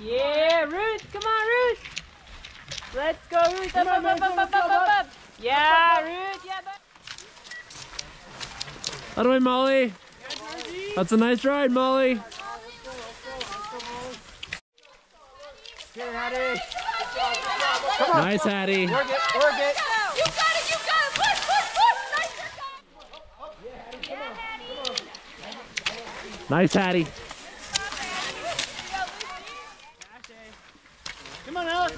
Yeah, Ruth, come on, Ruth. Let's go, Ruth. Up, up, up, up, up, up, up, up. Yeah, Ruth. Yeah, but... By the way, Molly. That's a nice ride, Molly. Nice, Hattie. Work it, work it. You got it, you got it. Push, push, push. Nice. Nice, Hattie. Come on, Alex.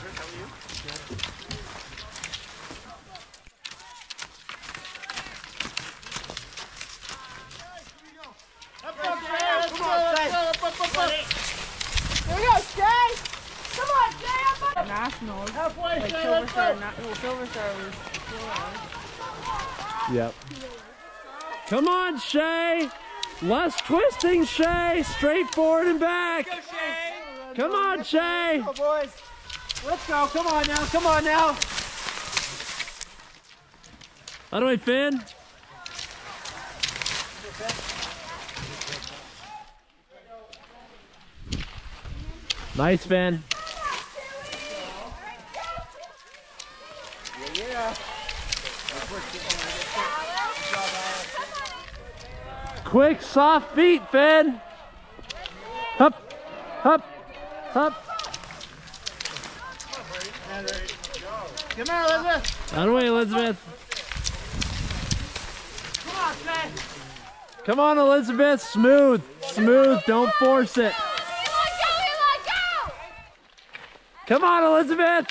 Up, up, Shea, let's go, let's go, up, up, up, up. Here we go, Jay. Come on, Jay. Up, up. Nationals. Halfway, Like Shea, Silver let's Star, go. not, well, Silver Star was Yep. Come on, Shea. Less twisting, Shea. Straight forward and back. Come on, Shea. Go, boys. Let's go. Come on now. Come on now. By the way, Finn. Nice, Finn. Yeah. Quick, soft feet, Finn. Up, up, up. Come on, Elizabeth. Out of way, Elizabeth. Come on, Shea. Come on, Elizabeth. Smooth, smooth. Don't force it. Eli, go, Eli, go. Come on, Elizabeth.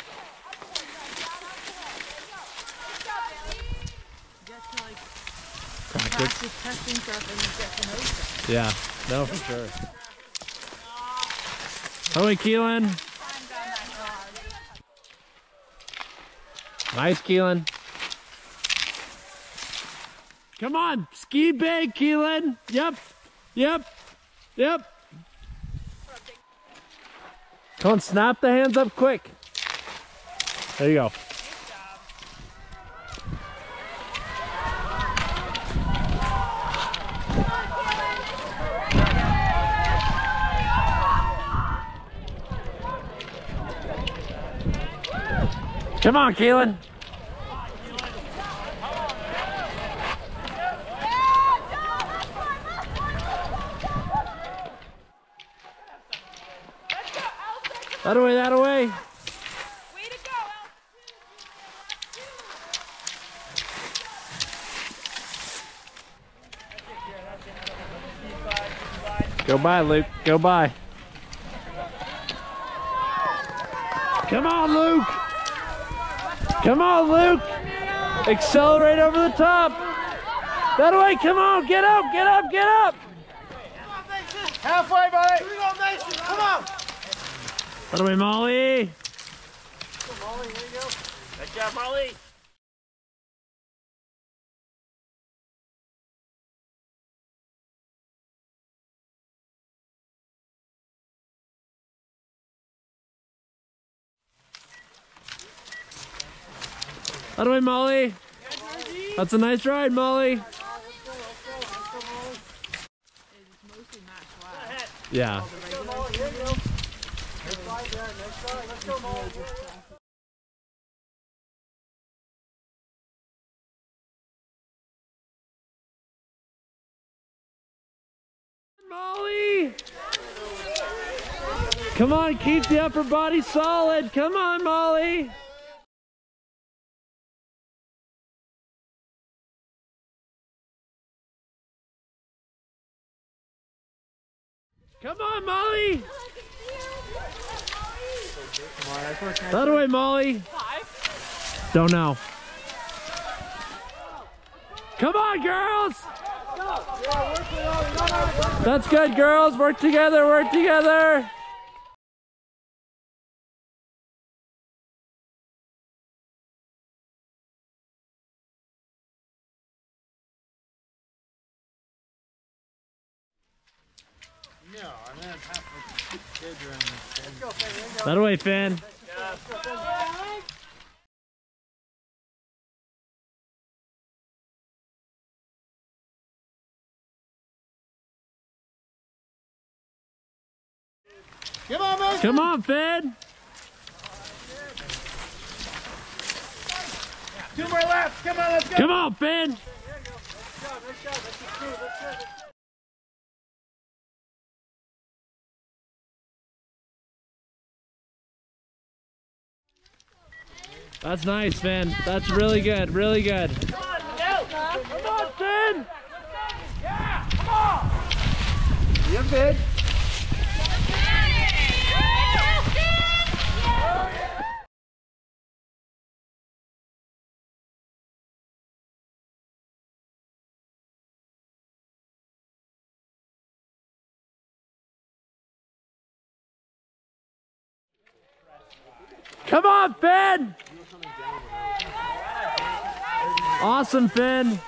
Practice testing stuff and get to know stuff. Yeah, no, for sure. Oh, wait, Keelan. Nice, Keelan. Come on, ski big, Keelan. Yep, yep, yep. Come on, snap the hands up quick. There you go. Come on, Keelan. That away, that away. Go by, Luke. Go by. Come on, Luke. Come on, Luke. Accelerate over the top. That way. Come on. Get up. Get up. Get up. Halfway, buddy. Here we go, Come on. That way, Molly. Molly, here you go. Good job, Molly. That way, Molly. That's a nice ride, Molly. Yeah. Molly. Come on, keep the upper body solid. Come on, Molly. Come on, Molly. That way, Molly. Don't know. Come on, girls. That's good, girls. Work together, work together. That way, Finn. Come on, man. Come on, Finn. Two more laps. Come on, let's go. Come on, Finn. That's nice, Finn. That's really good. Really good. Come on, Finn. You're good. Come on, Finn. Awesome, Finn.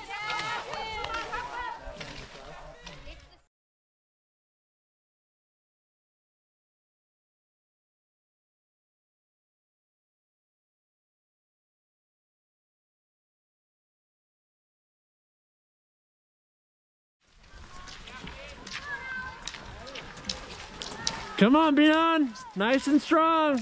Come on, Benon. Nice and strong.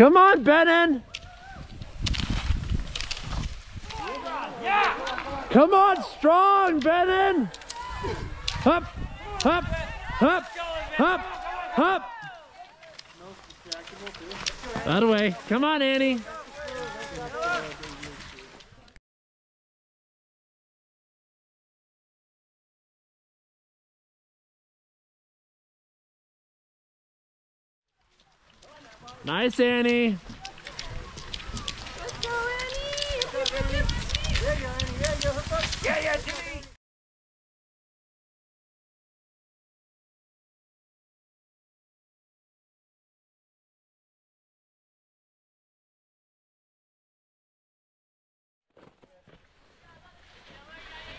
Come on, Benon! Come on, strong, Benon! Up, up, up, up, up! That way. Come on, Annie. Nice, Annie. Let's go, Annie! Yeah,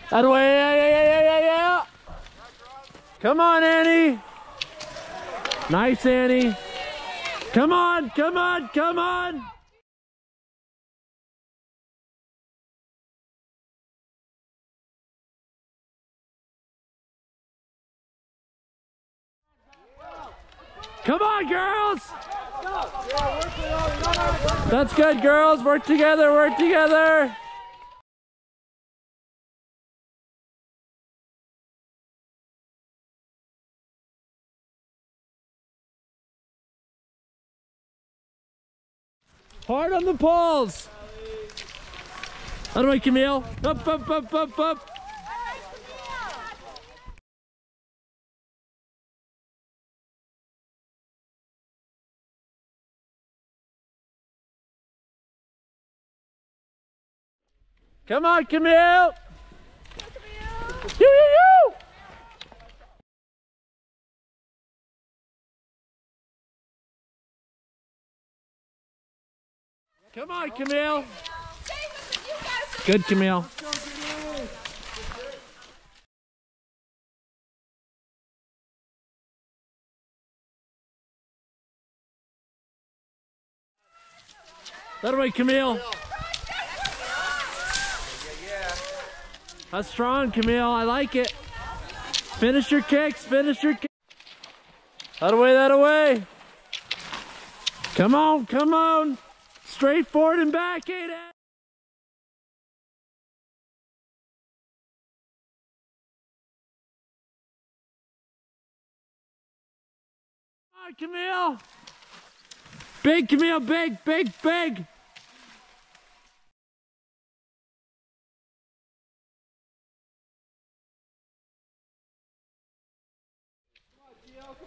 That way, yeah, yeah, yeah, yeah, yeah, yeah. Come on, Annie. Nice, Annie. Come on, come on, come on. Come on, girls. That's good, girls. Work together, work together. Hard on the poles. Of the Camille. Up, up, up, up, up. Come on, Camille. Come on, Camille. Good, Camille. That way, Camille. That's strong, Camille. I like it. Finish your kicks. Finish your kicks. That away, that away. Come on, come on. Straight forward and back, Aidan. On, Camille. Big, Camille, big, big, big.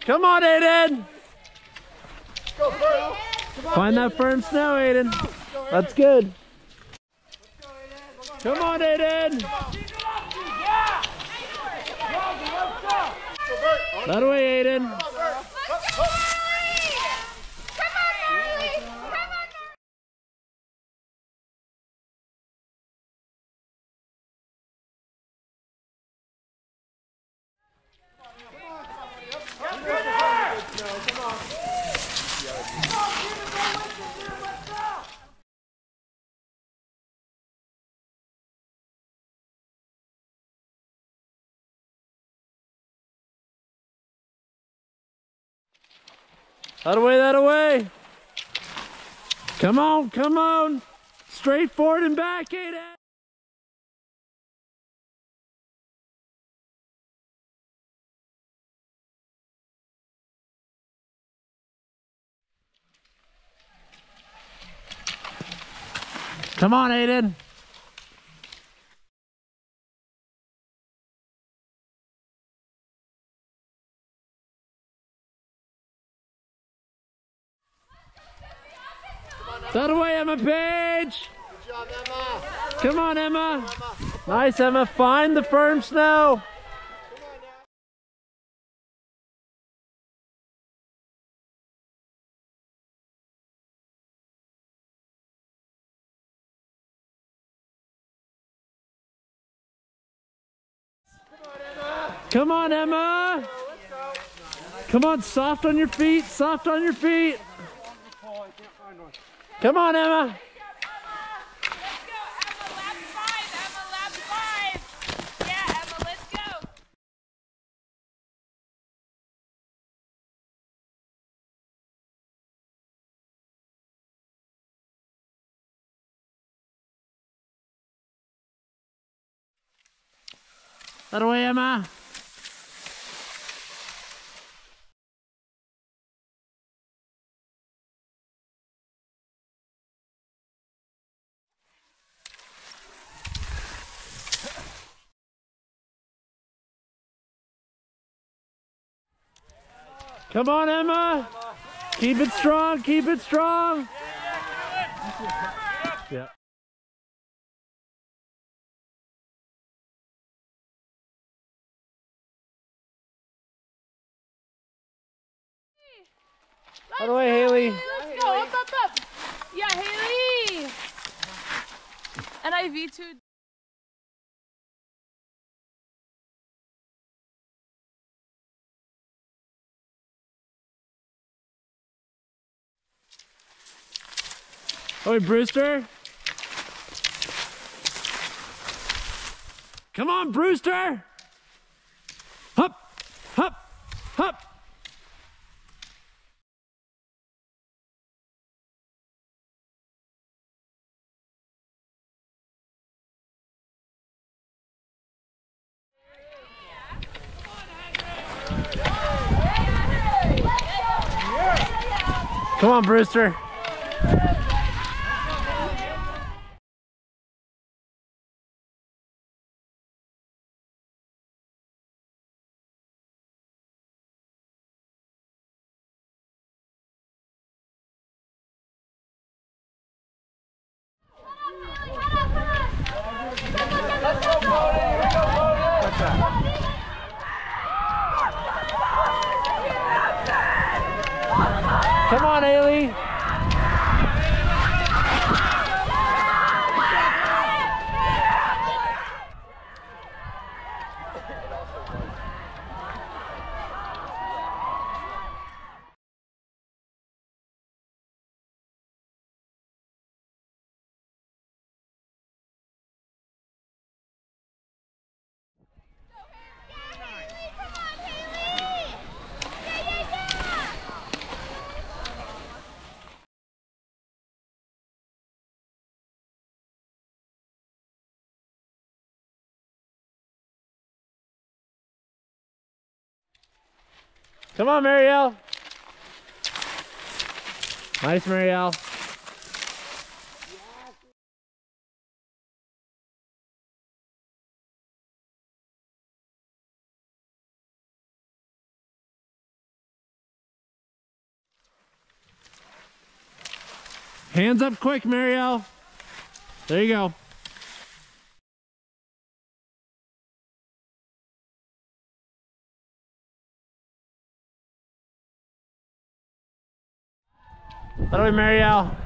Come on, Aidan. Find that firm snow, Aidan. That's good. Come on, Aidan. That way, Aidan. That away, that away. Come on, come on. Straight forward and back, Aidan. Come on, Aidan. That away, Emma Page. Good job, Emma. Come on, Emma. Nice, Emma. Find the firm snow. Come on, Emma. Come on, soft on your feet. Soft on your feet. Come on, Emma. Let's go, Emma, lap five, Emma, lap five. Yeah, Emma, let's go. That away, Emma. Come on, Emma. Keep it strong. Keep it strong. Yeah. By the way, Haley. Let's go, up, up, up. Yeah, Haley. And I V2. Oh, Brewster. Come on, Brewster. Hup, hup, hup. Come on, Brewster. Come on, Ailey. Come on, Marielle. Nice, Marielle. Hands up quick, Marielle. There you go. That way, Marielle.